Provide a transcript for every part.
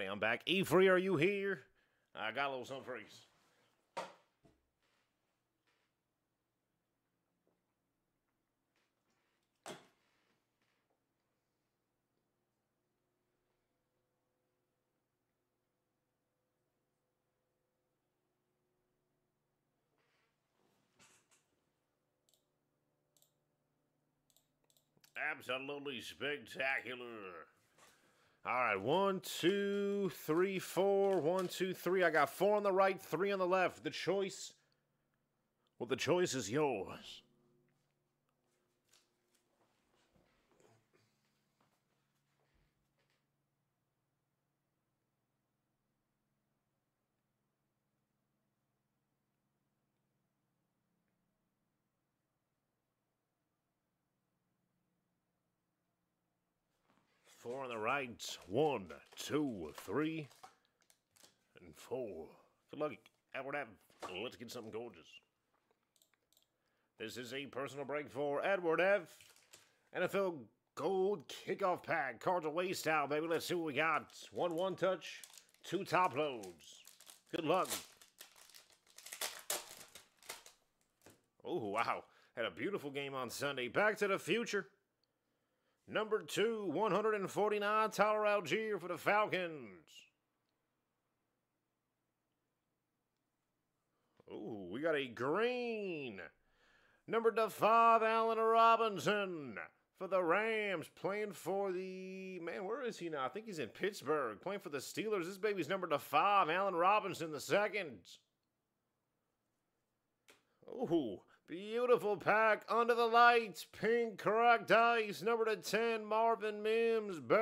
Alrighty, I'm back. E free, are you here? I got a little something for you. Absolutely spectacular. All right, one, two, three, four. One, two, three. I got four on the right, three on the left. The choice, well, the choice is yours. Four on the right. One, two, three, and four. Good luck, Edward F. Let's get something gorgeous. This is a personal break for Edward F. NFL Gold Kickoff Pack. Cards away style, baby. Let's see what we got. One one touch, two top loads. Good luck. Oh, wow. Had a beautiful game on Sunday. Back to the future. Number two, 149, Tyler Allgeier for the Falcons. Ooh, we got a green. Number to five, Allen Robinson for the Rams, playing for the man. Where is he now? I think he's in Pittsburgh, playing for the Steelers. This baby's number to five, Allen Robinson, the second. Ooh, Beautiful pack under the lights. Pink cracked ice. Number to 10, Marvin Mims. Bam.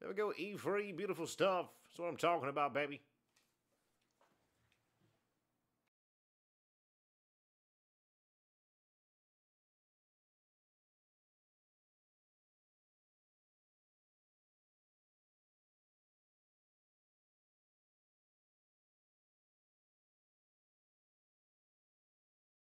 There we go. E free. Beautiful stuff. That's what I'm talking about, baby.